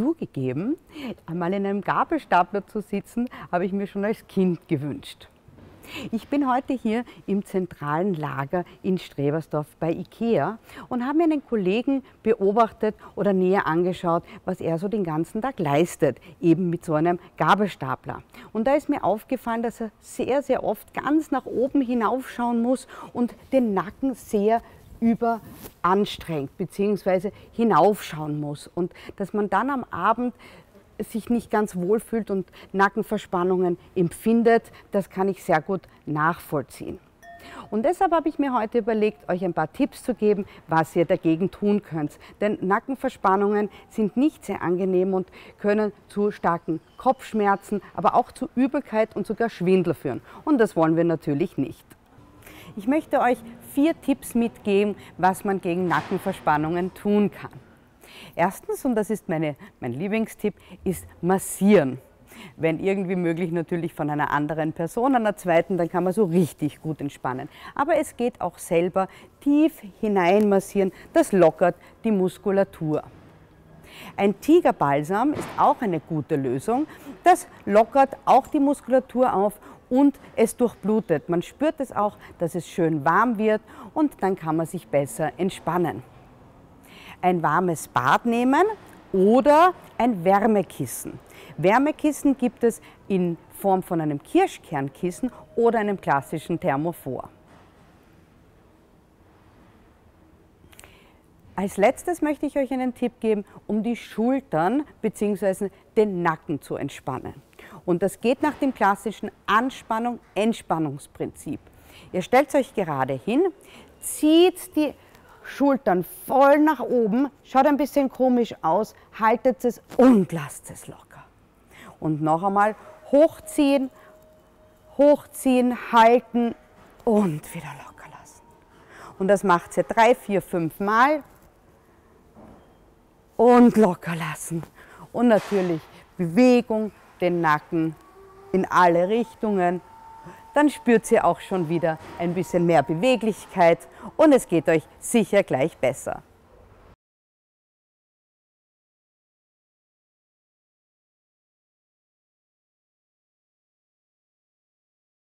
Zugegeben, einmal in einem Gabelstapler zu sitzen, habe ich mir schon als Kind gewünscht. Ich bin heute hier im zentralen Lager in Strebersdorf bei IKEA und habe mir einen Kollegen beobachtet oder näher angeschaut, was er so den ganzen Tag leistet, eben mit so einem Gabelstapler. Und da ist mir aufgefallen, dass er sehr, sehr oft ganz nach oben hinaufschauen muss und den Nacken sehr überanstrengt bzw. hinaufschauen muss und dass man dann am Abend sich nicht ganz wohl fühlt und Nackenverspannungen empfindet, das kann ich sehr gut nachvollziehen. Und deshalb habe ich mir heute überlegt, euch ein paar Tipps zu geben, was ihr dagegen tun könnt. Denn Nackenverspannungen sind nicht sehr angenehm und können zu starken Kopfschmerzen, aber auch zu Übelkeit und sogar Schwindel führen. Und das wollen wir natürlich nicht. Ich möchte euch vier Tipps mitgeben, was man gegen Nackenverspannungen tun kann. Erstens, und das ist meine, mein Lieblingstipp, ist massieren. Wenn irgendwie möglich natürlich von einer anderen Person, einer zweiten, dann kann man so richtig gut entspannen. Aber es geht auch selber tief hinein massieren, das lockert die Muskulatur. Ein Tigerbalsam ist auch eine gute Lösung. Das lockert auch die Muskulatur auf und es durchblutet. Man spürt es auch, dass es schön warm wird und dann kann man sich besser entspannen. Ein warmes Bad nehmen oder ein Wärmekissen. Wärmekissen gibt es in Form von einem Kirschkernkissen oder einem klassischen Thermofor. Als letztes möchte ich euch einen Tipp geben, um die Schultern bzw. den Nacken zu entspannen. Und das geht nach dem klassischen Anspannung-Entspannungsprinzip. Ihr stellt euch gerade hin, zieht die Schultern voll nach oben, schaut ein bisschen komisch aus, haltet es und lasst es locker. Und noch einmal hochziehen, hochziehen, halten und wieder locker lassen. Und das macht ihr drei, vier, fünf Mal und locker lassen. Und natürlich Bewegung, den Nacken in alle Richtungen. Dann spürt sie auch schon wieder ein bisschen mehr Beweglichkeit und es geht euch sicher gleich besser.